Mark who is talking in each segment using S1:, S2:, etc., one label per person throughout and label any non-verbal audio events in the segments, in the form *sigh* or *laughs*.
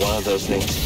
S1: one of those things.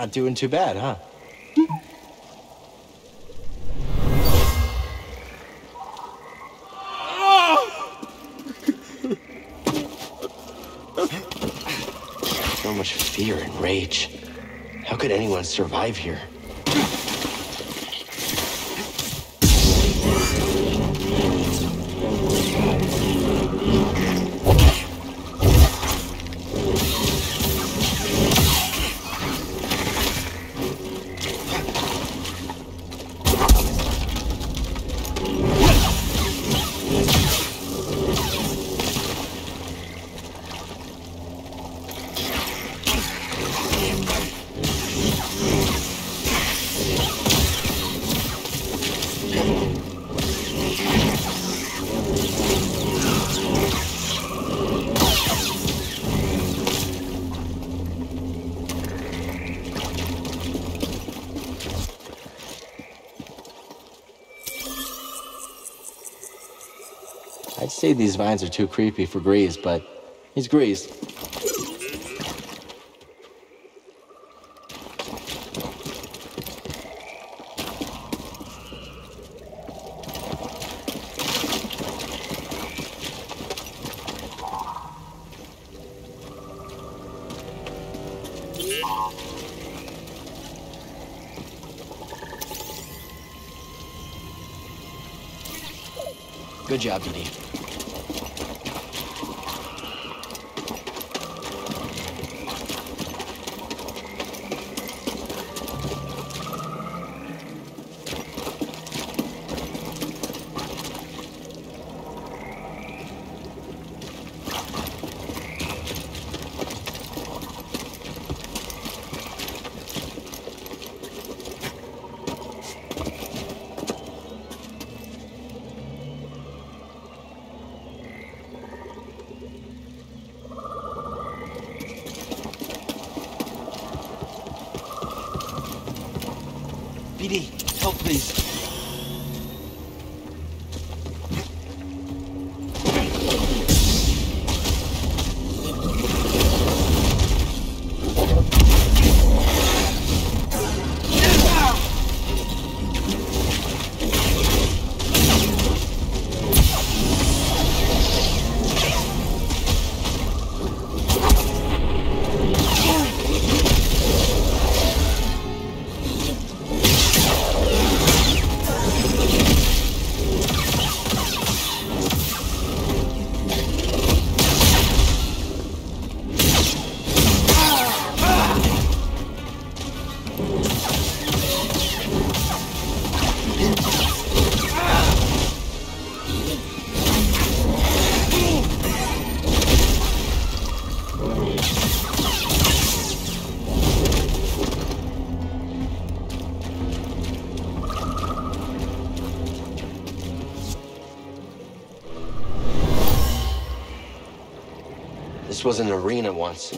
S1: Not doing too bad, huh? *laughs* so much fear and rage. How could anyone survive here? Say these vines are too creepy for Greez, but he's Greez. Good job, BD. This was an arena once.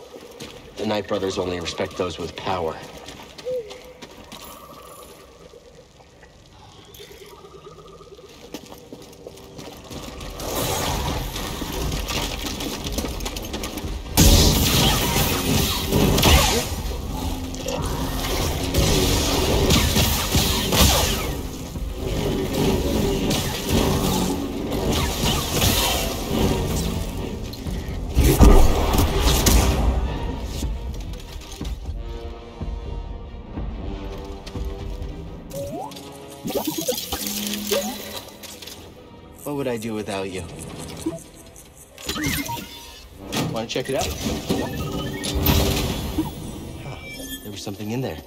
S1: The Nightbrothers only respect those with power. Without you? Want to check it out? Huh, there was something in there.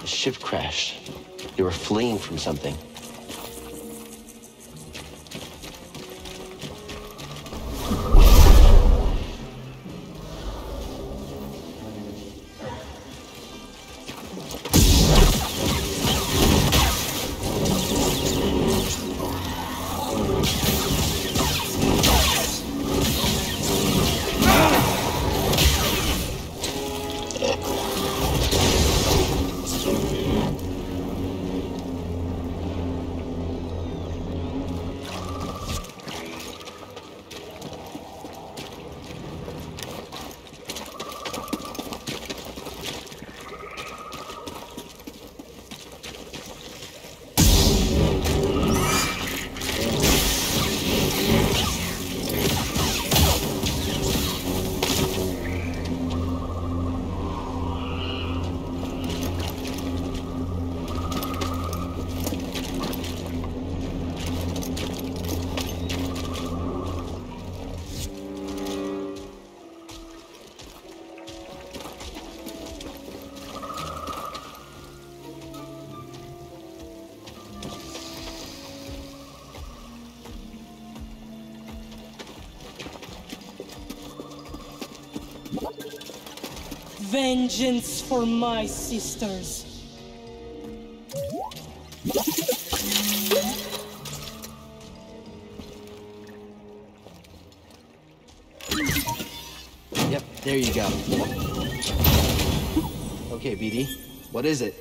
S1: The ship crashed. They were fleeing from something.
S2: vengeance for my sisters.
S1: Yep, there you go. Okay, BD, what is it?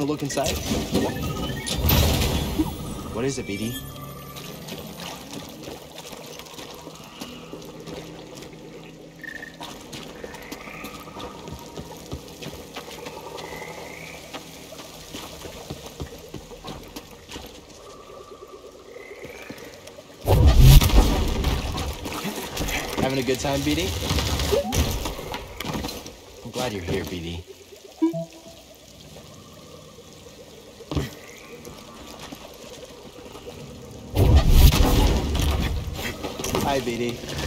S1: Want to look inside? What is it, BD? Having a good time, BD? I'm glad you're here, BD. BD.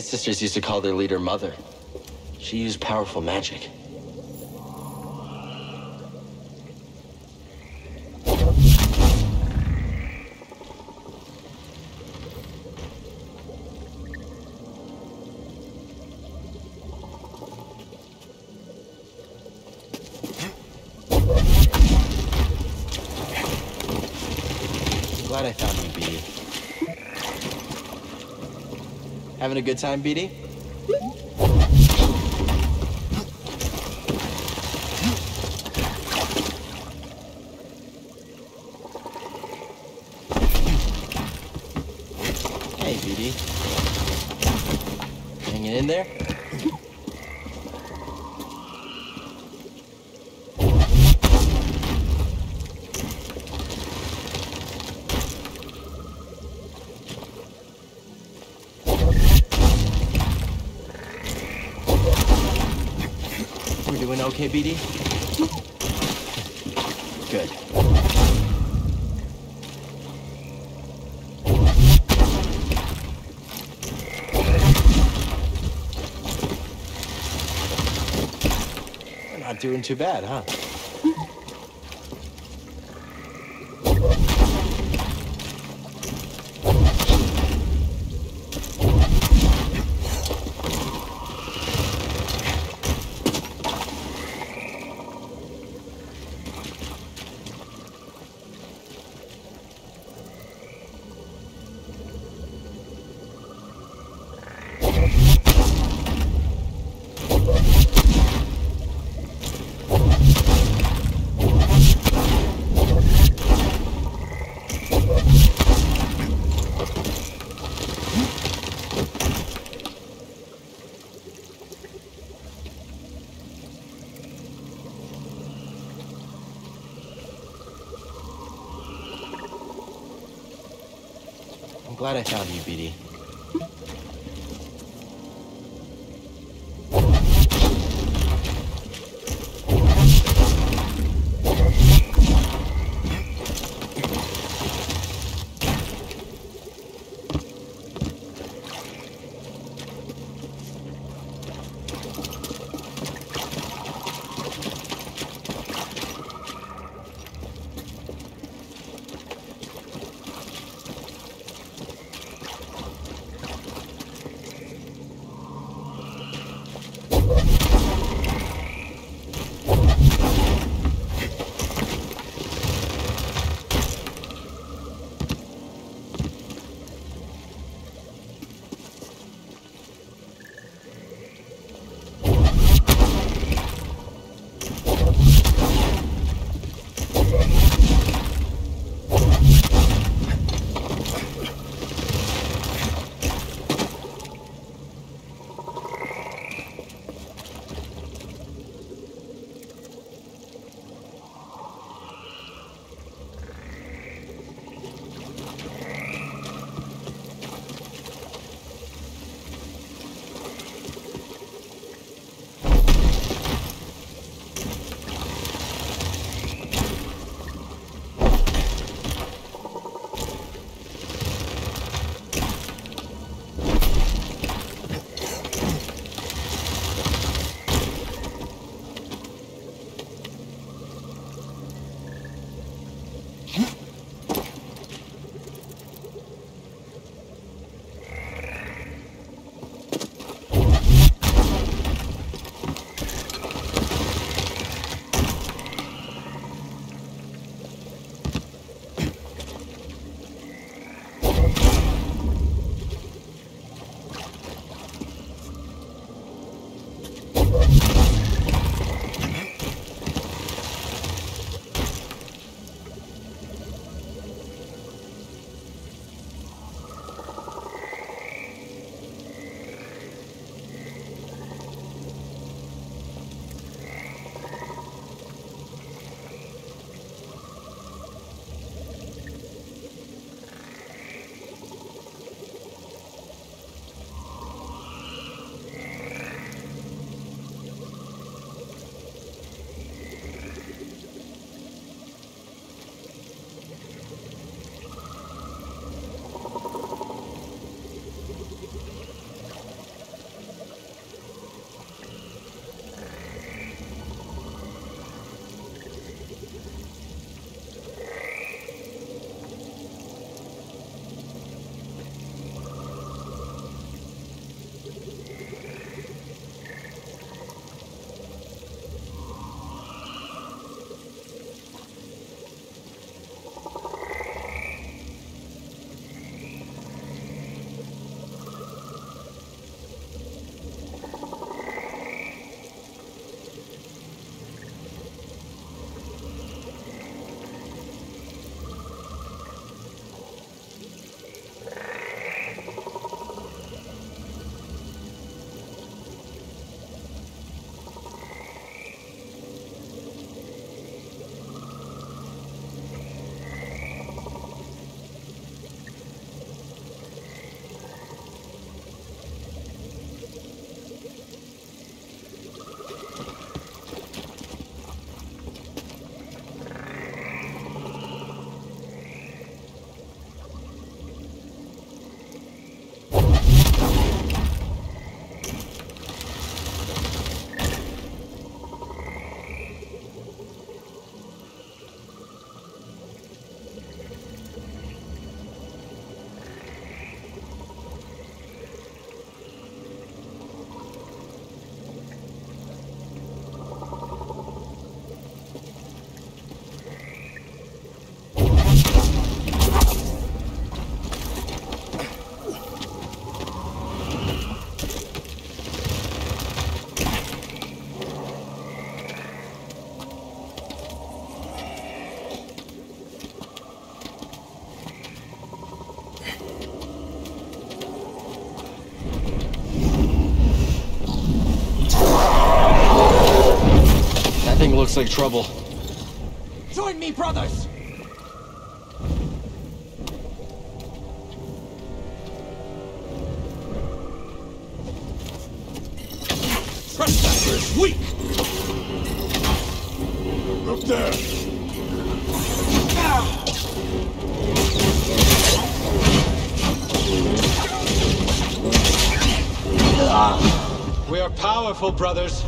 S1: Night Sisters used to call their leader Mother. She used powerful magic. Glad I found you, BD. Having a good time, BD? Hey, BD. Hanging in there? We're doing okay, BD? Good. We're not doing too bad, huh? I found you, trouble.
S2: Join me, brothers!
S3: Trespasser is weak! Up there!
S2: We are powerful, brothers.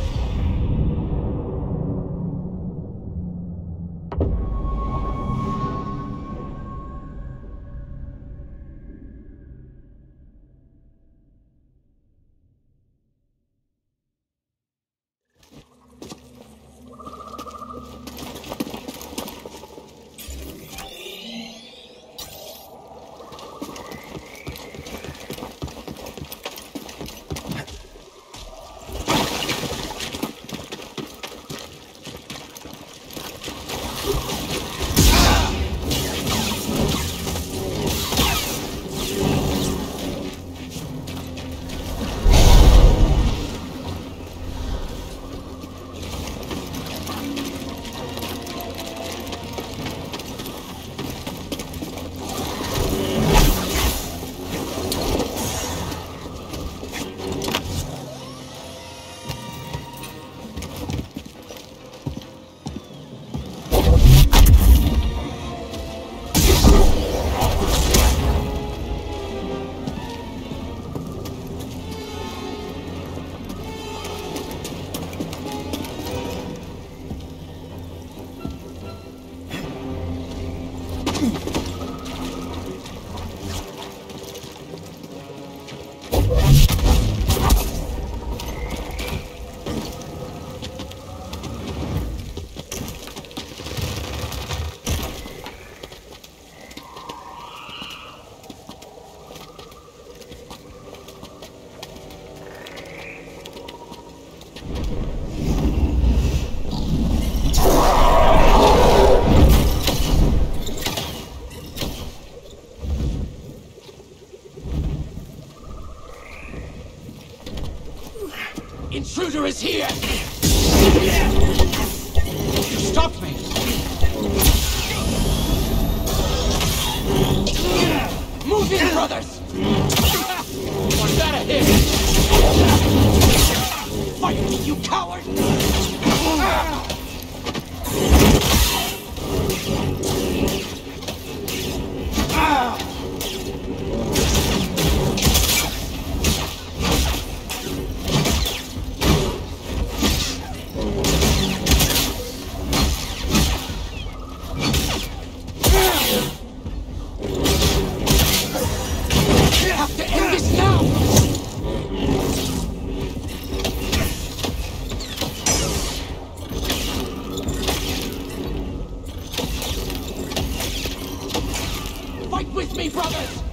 S3: Fight with me, brothers!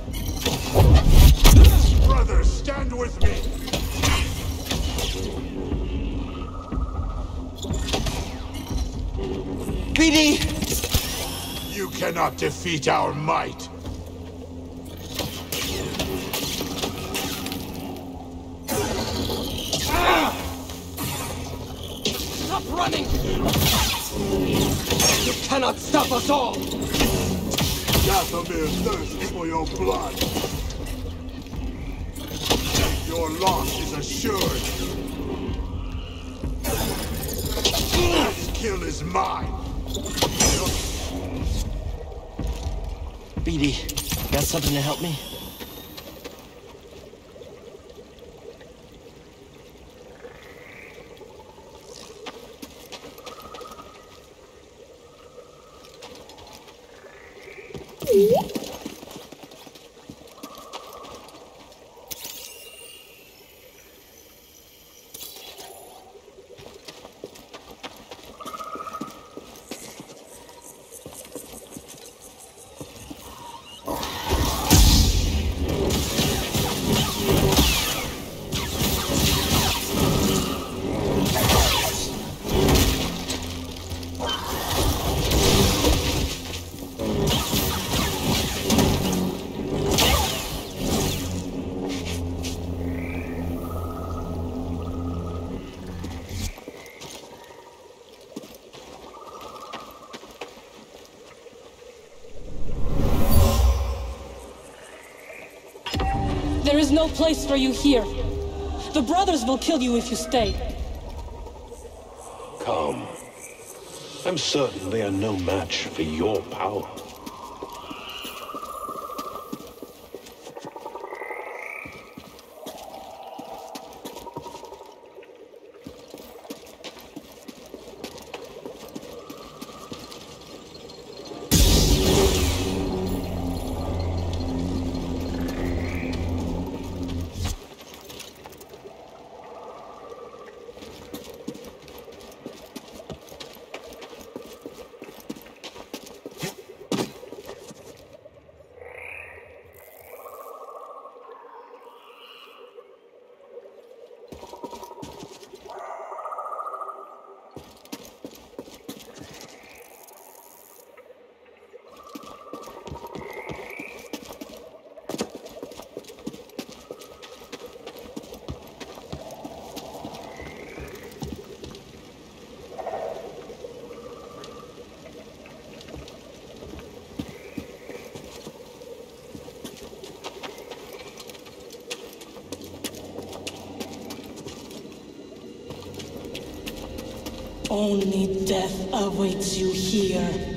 S4: Brothers, stand with me!
S1: BD!
S4: You cannot defeat our might!
S3: Stop running! You cannot stop us all!
S4: Dathomir thirsts for your blood! Your loss is assured! This kill is mine!
S1: BD, got something to help me?
S5: is no place for you here. The brothers will kill you if you stay.
S6: Come. I'm certain they are no match for your power.
S2: Only death awaits you here.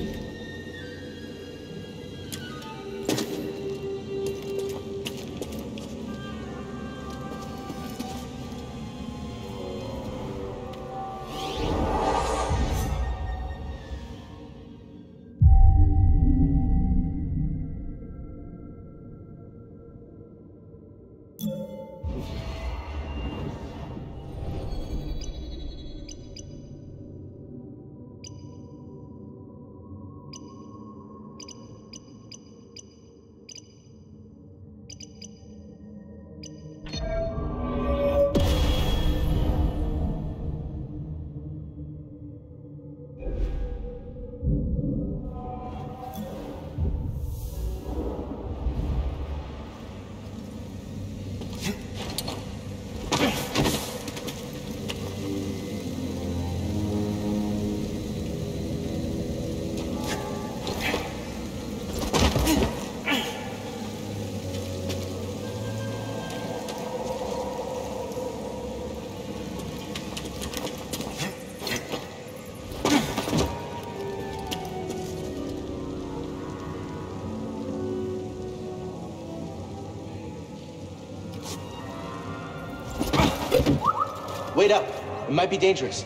S1: Wait up. It might be dangerous.